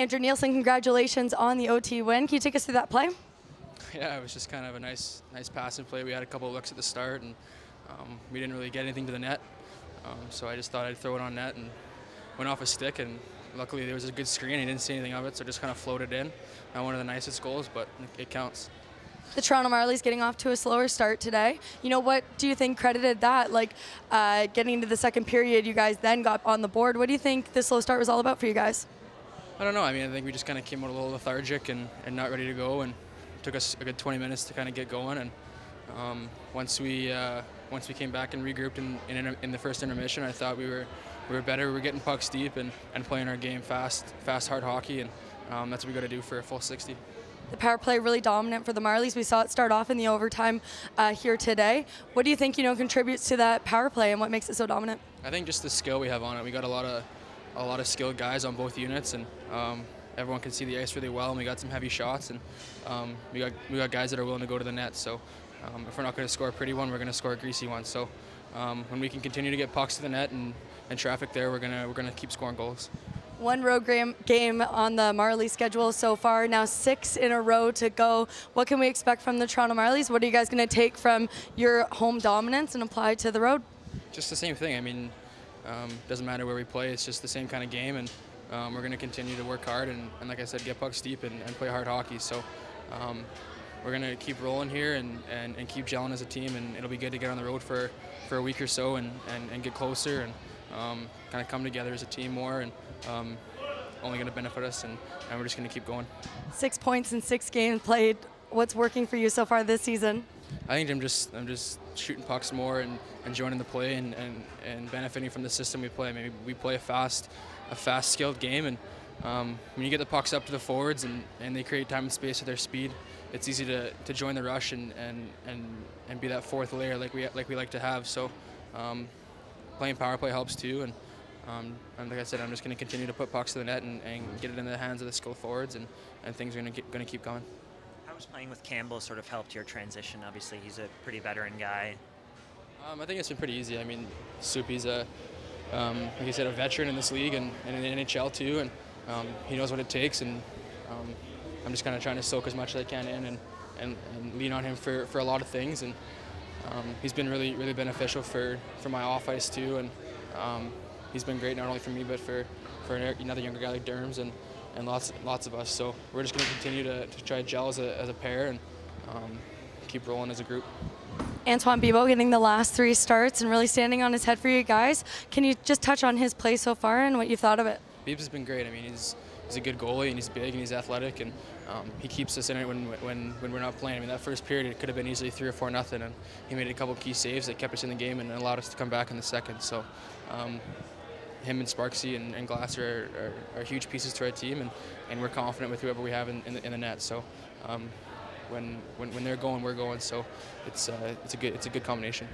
Andrew Nielsen, congratulations on the OT win. Can you take us through that play? Yeah, it was just kind of a nice, nice passing play. We had a couple of looks at the start, and um, we didn't really get anything to the net. Um, so I just thought I'd throw it on net and went off a stick, and luckily there was a good screen. I didn't see anything of it, so just kind of floated in. Not one of the nicest goals, but it counts. The Toronto Marlies getting off to a slower start today. You know, what do you think credited that? Like uh, getting into the second period, you guys then got on the board. What do you think the slow start was all about for you guys? I don't know. I mean, I think we just kind of came out a little lethargic and, and not ready to go, and took us a good 20 minutes to kind of get going. And um, once we uh, once we came back and regrouped in, in, in, the first intermission, I thought we were we were better. We were getting pucks deep and, and playing our game fast, fast, hard hockey, and um, that's what we got to do for a full 60. The power play really dominant for the Marlies. We saw it start off in the overtime uh, here today. What do you think you know contributes to that power play and what makes it so dominant? I think just the skill we have on it. We got a lot of a lot of skilled guys on both units, and um, everyone can see the ice really well. And we got some heavy shots, and um, we got we got guys that are willing to go to the net. So um, if we're not going to score a pretty one, we're going to score a greasy one. So um, when we can continue to get pucks to the net and, and traffic there, we're gonna we're gonna keep scoring goals. One road game on the Marley schedule so far. Now six in a row to go. What can we expect from the Toronto Marlies? What are you guys going to take from your home dominance and apply to the road? Just the same thing. I mean, um, doesn't matter where we play. It's just the same kind of game, and um, we're going to continue to work hard and, and, like I said, get pucks deep and, and play hard hockey. So. Um, we're going to keep rolling here and, and, and, keep gelling as a team, and it'll be good to get on the road for, for a week or so and, and, and get closer and um, kind of come together as a team more and um, only going to benefit us, and, and we're just going to keep going. Six points in six games played. What's working for you so far this season? I think I'm just I'm just shooting pucks more and, and joining the play and, and, and benefiting from the system we play. I mean, we play a fast, a fast, skilled game, and um, when you get the pucks up to the forwards and, and they create time and space with their speed, it's easy to, to join the rush and, and, and, and be that fourth layer like we like we like to have. So um, playing power play helps too, and, um, and like I said, I'm just going to continue to put pucks to the net and, and, get it in the hands of the skilled forwards, and, and things are going to going to keep going. Playing with Campbell sort of helped your transition? Obviously, he's a pretty veteran guy. Um, I think it's been pretty easy. I mean, Soupy's a um, like you said, a veteran in this league and, and in the NHL too, and um, he knows what it takes, and um, I'm just kind of trying to soak as much as I can in and, and, and lean on him for, for a lot of things. And um, he's been really, really beneficial for, for my off ice too. And um, he's been great not only for me, but for, for another younger guy like Derms and, and lots, lots of us. So we're just going to continue to, to try to gel as a, as a pair and um, keep rolling as a group. Antoine Bibeau getting the last three starts and really standing on his head for you guys. Can you just touch on his play so far and what you thought of it? Biebs has been great. I mean, he's he's a good goalie and he's big and he's athletic and um, he keeps us in it when, when when we're not playing. I mean, that first period it could have been easily three or four nothing, and he made a couple key saves that kept us in the game and allowed us to come back in the second. So. Um, him and Sparksy and, and Glasser are, are, are, huge pieces to our team, and, and we're confident with whoever we have in, in, the, in the net. So um, when, when when they're going, we're going. So it's uh, it's a good it's a good combination.